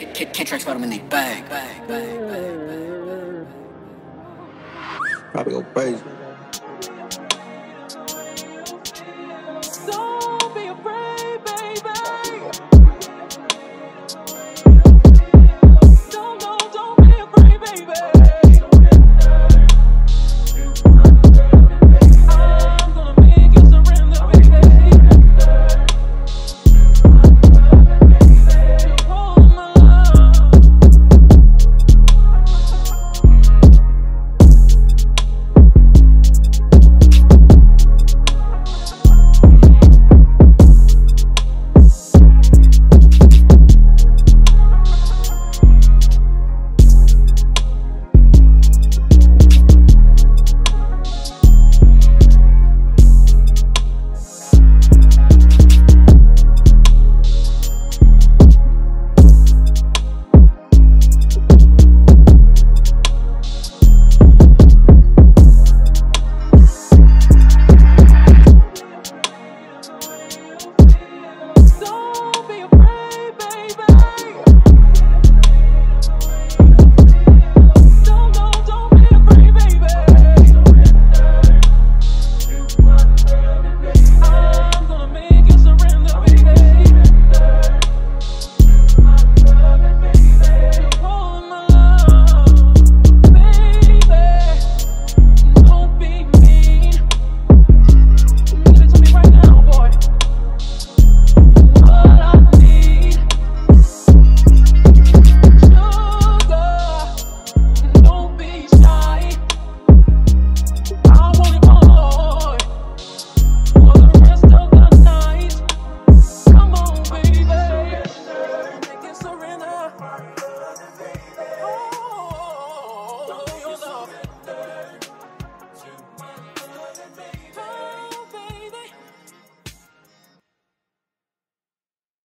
Kid, kid, tracks got them in they bag. bag, bag, bag, bag. Probably go crazy.